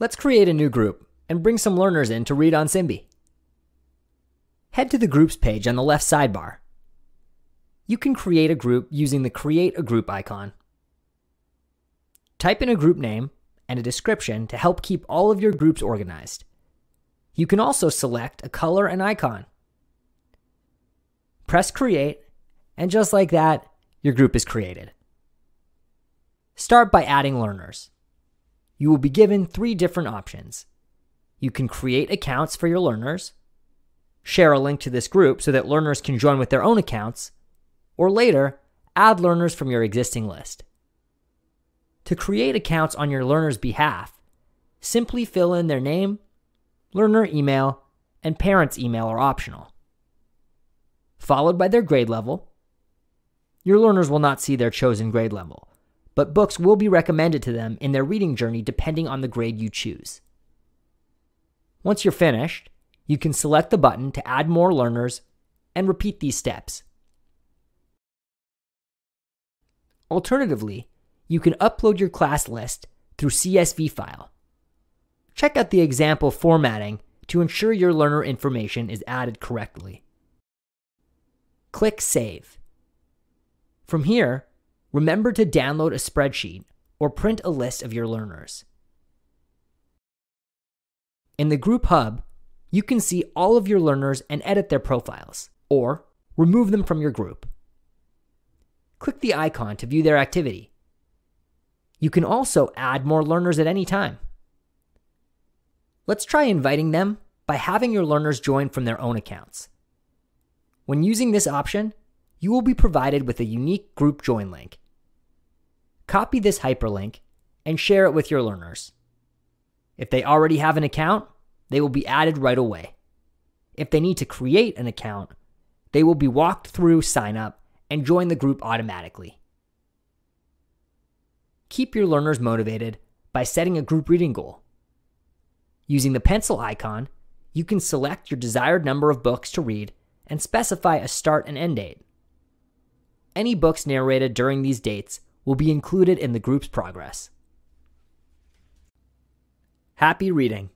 Let's create a new group and bring some learners in to read on Simbi. Head to the Groups page on the left sidebar. You can create a group using the Create a Group icon. Type in a group name and a description to help keep all of your groups organized. You can also select a color and icon. Press Create, and just like that, your group is created. Start by adding learners. You will be given three different options. You can create accounts for your learners, share a link to this group so that learners can join with their own accounts, or later, add learners from your existing list. To create accounts on your learner's behalf, simply fill in their name, learner email, and parent's email are optional. Followed by their grade level. Your learners will not see their chosen grade level, but books will be recommended to them in their reading journey depending on the grade you choose. Once you're finished, you can select the button to add more learners and repeat these steps. Alternatively, you can upload your class list through CSV file. Check out the example formatting to ensure your learner information is added correctly. Click Save. From here, remember to download a spreadsheet or print a list of your learners. In the Group Hub, you can see all of your learners and edit their profiles, or remove them from your group. Click the icon to view their activity. You can also add more learners at any time. Let's try inviting them by having your learners join from their own accounts. When using this option, you will be provided with a unique group join link. Copy this hyperlink and share it with your learners. If they already have an account, they will be added right away. If they need to create an account, they will be walked through sign up and join the group automatically. Keep your learners motivated by setting a group reading goal. Using the pencil icon, you can select your desired number of books to read and specify a start and end date. Any books narrated during these dates will be included in the group's progress. Happy reading!